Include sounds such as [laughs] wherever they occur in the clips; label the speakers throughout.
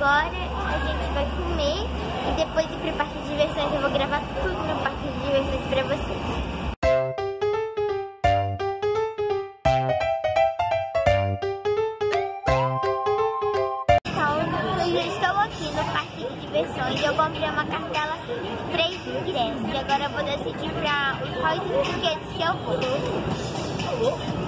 Speaker 1: agora a gente vai comer e depois ir pro parque de diversões. Eu vou gravar tudo no parque de diversões para vocês. então a gente está aqui no parque de diversões. Eu comprei uma cartela de três ingressos. E agora eu vou decidir para quais brinquedos que é o vou.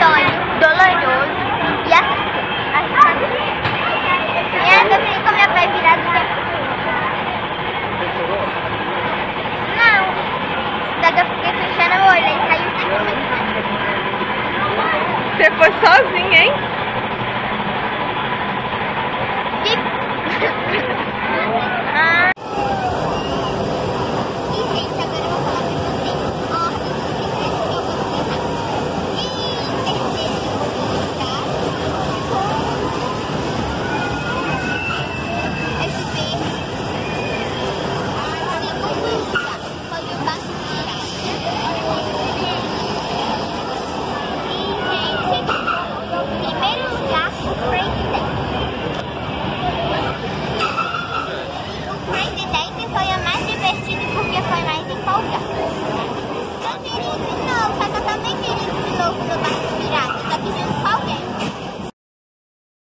Speaker 1: medonho, doloroso e assustante. E ainda sei como é vai virar do tempo. Não. Daí eu fiquei fechando o olho e saiu sem comentar.
Speaker 2: Você foi sozinha, hein? Que... [laughs]